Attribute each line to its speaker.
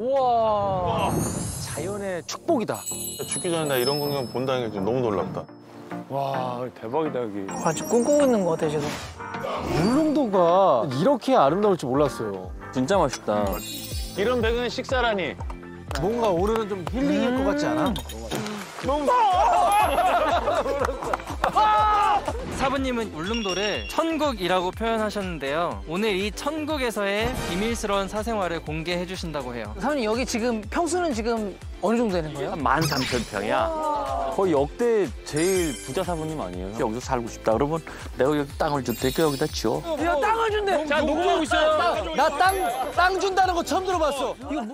Speaker 1: 우와. 자연의 축복이다.
Speaker 2: 죽기 전에 나 이런 광경 본다는 게 너무 놀랍다.
Speaker 1: 와, 대박이다, 여기.
Speaker 3: 아주 꿈꾸고 있는 것 같아 지금.
Speaker 1: 울릉도가 이렇게 아름다울 줄 몰랐어요.
Speaker 4: 진짜 맛있다.
Speaker 2: 이런 배경의 식사라니.
Speaker 1: 뭔가 오늘은 좀 힐링일 것 같지 않아?
Speaker 5: 사부님은 울릉도를 천국이라고 표현하셨는데요. 오늘 이 천국에서의 비밀스러운 사생활을 공개해 주신다고 해요.
Speaker 3: 사모님 여기 지금 평수는 지금 어느 정도 되는 거예요?
Speaker 4: 한 13,000평이야. 거의 역대 제일 부자 사부님 아니에요? 여기서 살고 싶다 그러면 내가 여기 땅을 줄 테니까 여기다 지어.
Speaker 3: 야 땅을 준대.
Speaker 1: 자, 녹음하고 있어요. 나 땅, 땅 준다는 거 처음 들어봤어. 이거 뭐-